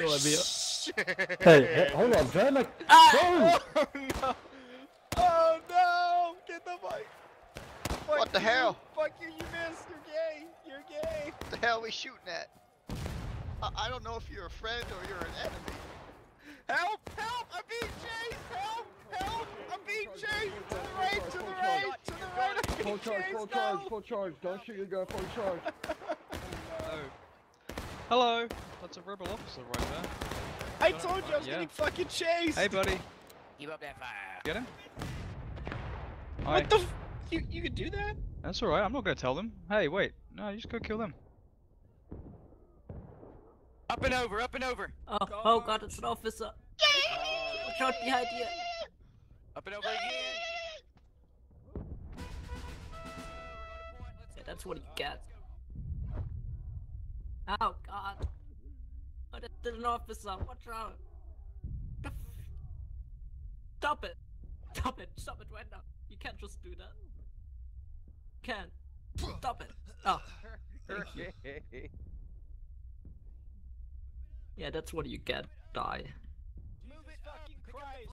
no idea. Hey, hey, hold on, Jen. Like, Ah! go! Oh no! Oh no! Get the fuck! Fuck What the you. hell? Fuck you! You missed. You're gay. You're gay. What the hell are we shooting at? I, I don't know if you're a friend or you're an enemy. Help! Help! I'm being chased! Help! Help! I'm being chased! To the right! To the right! To the right! I'm being Full charge, chased! full charge, no! full charge. Don't shoot your gun, full charge. Oh. Hello. That's a rebel officer right there. I told you I was Yeah. getting fucking chased! Hey, buddy. Keep up that fire. Get him? Hi. What the? F you you could do that? That's alright, I'm not gonna tell them. Hey, wait. No, you just go kill them. Up and over, up and over. Oh, oh god, it's an officer. Watch out behind you. Up and over again. Yeah, that's what he get. Oh god. That- there's an officer. Watch out. Stop it. Stop it. Stop it right now. You can't just do that. You can't. Stop it. Oh. Yeah, that's what you get. Die.